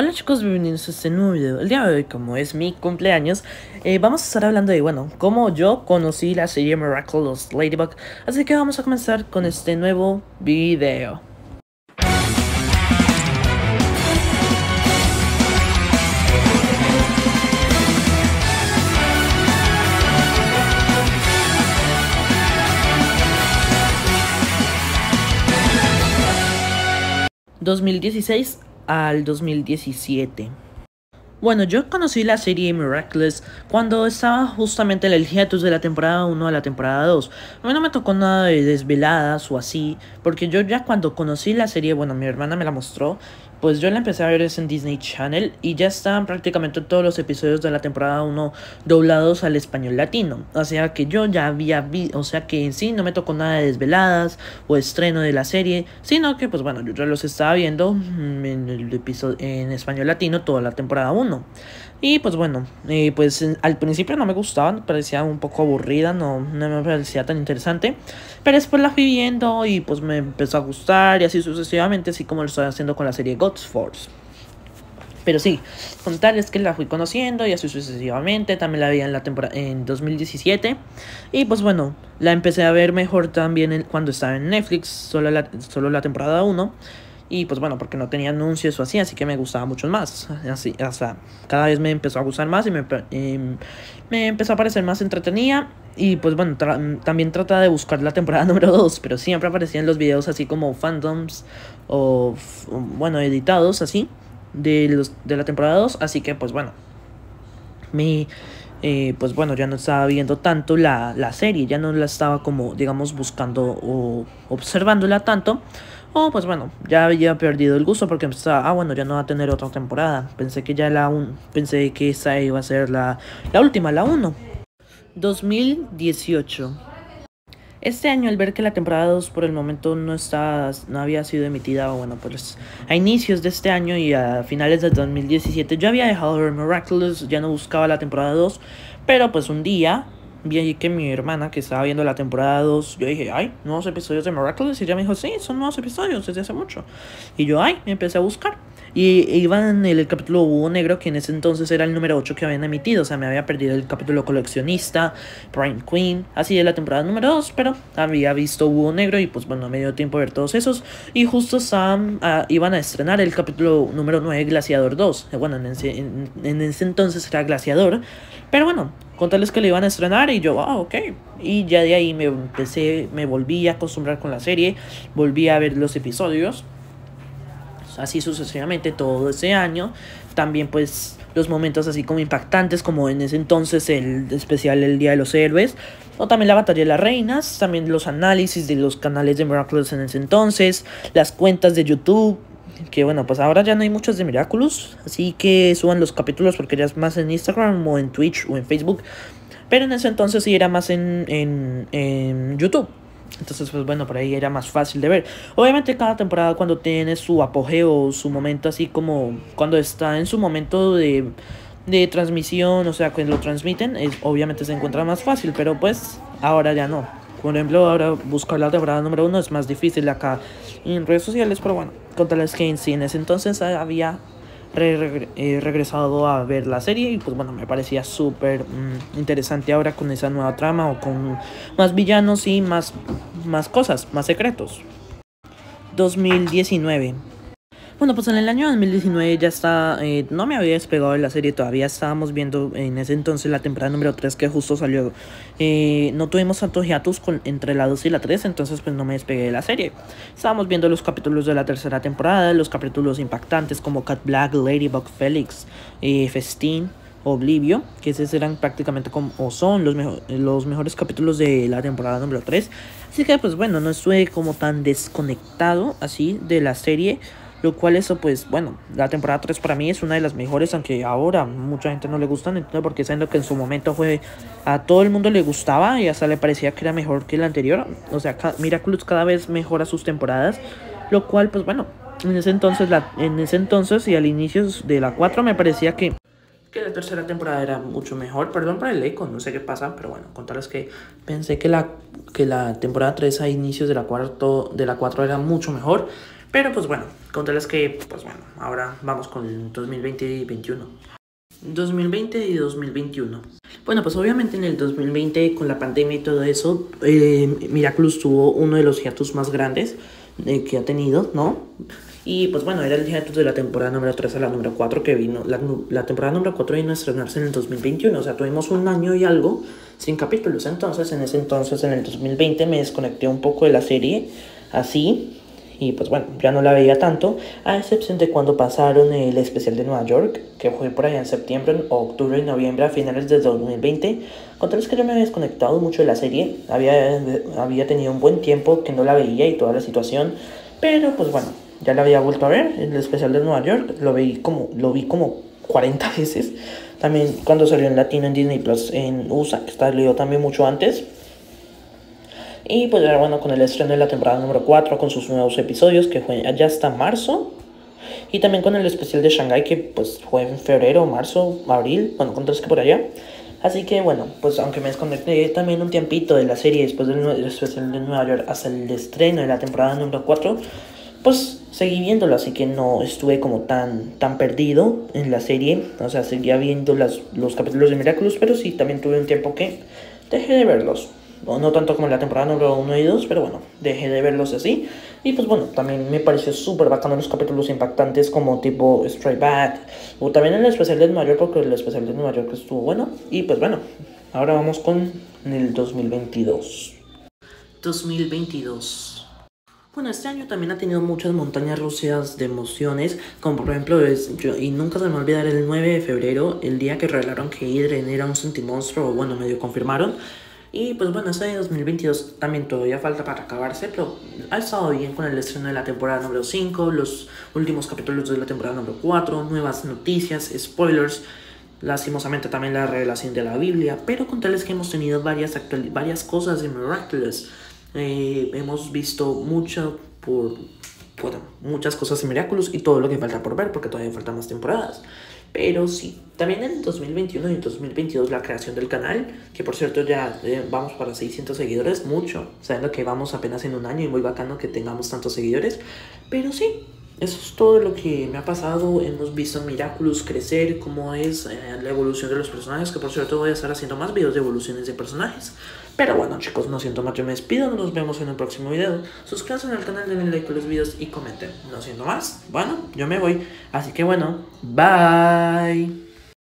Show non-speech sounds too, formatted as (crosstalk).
Hola chicos, bienvenidos a este nuevo video. El día de hoy, como es mi cumpleaños, eh, vamos a estar hablando de, bueno, cómo yo conocí la serie Miraculous Ladybug. Así que vamos a comenzar con este nuevo video. ¿2016 al 2017. Bueno, yo conocí la serie Miraculous cuando estaba justamente en el hiatus de la temporada 1 a la temporada 2. A mí no me tocó nada de desveladas o así, porque yo ya cuando conocí la serie, bueno, mi hermana me la mostró pues yo la empecé a ver en Disney Channel y ya están prácticamente todos los episodios de la temporada 1 doblados al español latino. O sea que yo ya había visto, o sea que en sí no me tocó nada de desveladas o estreno de la serie, sino que pues bueno, yo ya los estaba viendo en el episodio en español latino toda la temporada 1. Y pues bueno, eh, pues al principio no me gustaba, parecía un poco aburrida, no, no me parecía tan interesante. Pero después la fui viendo y pues me empezó a gustar y así sucesivamente, así como lo estoy haciendo con la serie God's Force. Pero sí, con tal es que la fui conociendo y así sucesivamente. También la vi en la temporada en 2017. Y pues bueno, la empecé a ver mejor también cuando estaba en Netflix, solo la, solo la temporada 1. Y pues bueno, porque no tenía anuncios o así, así que me gustaba mucho más. Así, sea, cada vez me empezó a gustar más y me, me empezó a parecer más entretenida. Y pues bueno, también trata de buscar la temporada (laughs) número 2, pero siempre aparecían los videos así como fandoms o, bueno, editados así de, los, de la temporada 2. Así que pues bueno, me... Eh, pues bueno, ya no estaba viendo tanto la, la serie, ya no la estaba como, digamos, buscando o observándola tanto. Pues bueno, ya había perdido el gusto porque pensaba, ah bueno, ya no va a tener otra temporada. Pensé que ya la un, pensé que esa iba a ser la, la última, la 1. 2018. Este año, al ver que la temporada 2 por el momento no, está, no había sido emitida, bueno, pues a inicios de este año y a finales de 2017, yo había dejado ver Miraculous, ya no buscaba la temporada 2, pero pues un día vi que mi hermana, que estaba viendo la temporada 2, yo dije, ay, nuevos episodios de Miraculous. Y ella me dijo, sí, son nuevos episodios desde hace mucho. Y yo, ay, me empecé a buscar. Y iba en el, capítulo Búho Negro, que en ese entonces era el número 8 que habían emitido. O sea, me había perdido el capítulo coleccionista, Prime Queen, así de la temporada número 2. Pero había visto Búho Negro y pues bueno, me dio tiempo de ver todos esos. Y justo Sam ah, iban a estrenar el capítulo número 9, Glaciador 2. Bueno, en ese, en ese entonces era Glaciador. Pero bueno, contarles que le iban a estrenar y yo, ah, ok. Y ya de ahí me empecé, me volví a acostumbrar con la serie, volví a ver los episodios, así sucesivamente todo ese año. También pues los momentos así como impactantes, como en ese entonces el especial El Día de los Héroes, o también la Batalla de las Reinas, también los análisis de los canales de Miraculous en ese entonces, las cuentas de YouTube, que bueno, pues ahora ya no hay muchos de Miraculous, así que suban los capítulos porque ya más en Instagram o en Twitch o en Facebook. Pero en ese entonces sí era más en, en, en YouTube. Entonces, pues bueno, por ahí era más fácil de ver. Obviamente cada temporada cuando tiene su apogeo, su momento así como cuando está en su momento de, de transmisión, o sea, cuando lo transmiten, es, obviamente se encuentra más fácil, pero pues ahora ya no. Por ejemplo, ahora buscar la temporada número uno es más difícil acá en redes sociales, pero bueno, contarles que en ese entonces había eh, regresado a ver la serie y pues bueno, me parecía súper mm, interesante ahora con esa nueva trama o con más villanos y más, más cosas, más secretos. 2019 bueno, pues en el año 2019 ya está, eh, no me había despegado de la serie, todavía estábamos viendo en ese entonces la temporada número 3 que justo salió. Eh, no tuvimos tantos hiatus con, entre la 2 y la 3, entonces pues no me despegué de la serie. Estábamos viendo los capítulos de la tercera temporada, los capítulos impactantes como Cat Black, Ladybug, Felix, eh, Festín. Oblivio, que esos eran prácticamente como o son los, los mejores capítulos de la temporada número 3. Así que pues bueno, no estuve como tan desconectado así de la serie. Lo cual eso pues bueno, la temporada 3 para mí es una de las mejores, aunque ahora mucha gente no le gusta, porque sabiendo que en su momento fue a todo el mundo le gustaba y hasta le parecía que era mejor que la anterior. O sea, Miraculous cada vez mejora sus temporadas, lo cual pues bueno, en ese entonces la, en ese entonces y al inicio de la 4 me parecía que que la tercera temporada era mucho mejor. Perdón por el eco, no sé qué pasa, pero bueno, contarles que pensé que la, que la temporada 3 a inicios de la, cuarto, de la 4 era mucho mejor. Pero pues bueno, contarles que, pues bueno, ahora vamos con el 2020 y 2021. 2020 y 2021. Bueno, pues obviamente en el 2020 con la pandemia y todo eso, eh, Miraculous tuvo uno de los hiatus más grandes eh, que ha tenido, ¿no? Y pues bueno, era el hiatus de la temporada número 3 a la número 4 que vino, la, la temporada número 4 vino a estrenarse en el 2021, o sea, tuvimos un año y algo sin capítulos. Entonces, en ese entonces, en el 2020, me desconecté un poco de la serie, así, y pues bueno, ya no la veía tanto, a excepción de cuando pasaron el especial de Nueva York, que fue por allá en septiembre, octubre y noviembre, a finales de 2020. Contarles que yo me había desconectado mucho de la serie, había, había tenido un buen tiempo que no la veía y toda la situación, pero pues bueno, ya la había vuelto a ver, el especial de Nueva York, lo vi como, lo vi como 40 veces. También cuando salió en latino en Disney Plus en USA, que salió también mucho antes. Y pues bueno con el estreno de la temporada número 4 con sus nuevos episodios que fue ya hasta marzo. Y también con el especial de Shanghai que pues fue en febrero, marzo, abril, bueno, con tres que por allá. Así que bueno, pues aunque me desconecté también un tiempito de la serie después del especial de Nueva York hasta el estreno de la temporada número 4, pues seguí viéndolo, así que no estuve como tan, tan perdido en la serie. O sea, seguía viendo las, los capítulos de Miraculous, pero sí, también tuve un tiempo que dejé de verlos no tanto como en la temporada número 1 y 2, pero bueno, dejé de verlos así. Y pues bueno, también me pareció súper bacano los capítulos impactantes como tipo Stray Back, o también el especial de Nueva York, porque el especial de Nueva York estuvo bueno. Y pues bueno, ahora vamos con el 2022. 2022. Bueno, este año también ha tenido muchas montañas rusas de emociones, como por ejemplo, es, yo, y nunca se me va a olvidar el 9 de febrero, el día que revelaron que Idren era un sentimonstruo, o bueno, medio confirmaron. Y pues bueno, este 2022 también todavía falta para acabarse, pero ha estado bien con el estreno de la temporada número 5, los últimos capítulos de la temporada número 4, nuevas noticias, spoilers, lastimosamente también la revelación de la Biblia, pero con tales que hemos tenido varias, varias cosas de Miraculous. Eh, hemos visto mucho por, bueno, muchas cosas de Miraculous y todo lo que falta por ver, porque todavía faltan más temporadas. Pero sí, también en 2021 y 2022 la creación del canal, que por cierto ya eh, vamos para 600 seguidores, mucho, sabiendo que vamos apenas en un año y muy bacano que tengamos tantos seguidores. Pero sí, eso es todo lo que me ha pasado. Hemos visto Miraculous crecer, cómo es eh, la evolución de los personajes, que por cierto voy a estar haciendo más videos de evoluciones de personajes. Pero bueno chicos, no siento más, yo me despido, nos vemos en el próximo video. Suscríbanse al canal, denle like a los videos y comenten. No siento más, bueno, yo me voy. Así que bueno, bye.